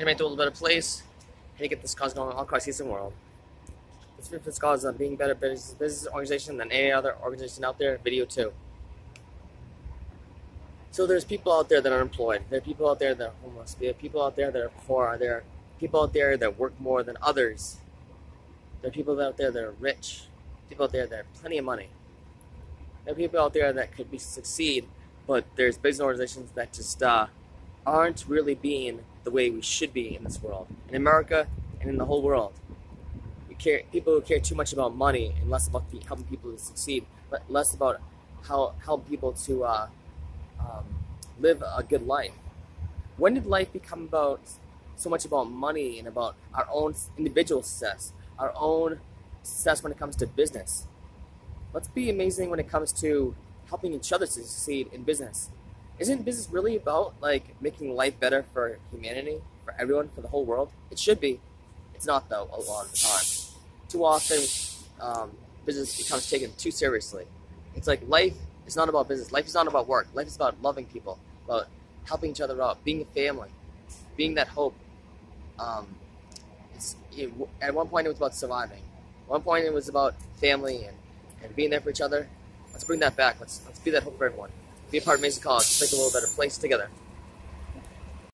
to make the world a better place, how to get this cause going all across the Eastern world. This this cause of being better business, business organization than any other organization out there, video two. So there's people out there that are unemployed. There are people out there that are homeless. There are people out there that are poor. There are people out there that work more than others. There are people out there that are rich. People out there that have plenty of money. There are people out there that could be succeed, but there's business organizations that just uh, aren't really being the way we should be in this world, in America and in the whole world. We care people who care too much about money and less about the, helping people to succeed, but less about how help people to uh, um, live a good life. When did life become about so much about money and about our own individual success, our own success when it comes to business? Let's be amazing when it comes to helping each other to succeed in business. Isn't business really about like making life better for humanity, for everyone, for the whole world? It should be. It's not though a lot of the time. Too often, um, business becomes taken too seriously. It's like life it's not about business. Life is not about work. Life is about loving people, about helping each other out, being a family, being that hope. Um, it, at one point, it was about surviving. At one point, it was about family and, and being there for each other. Let's bring that back. Let's, let's be that hope for everyone. Be a part of Mason College. Make a better place together.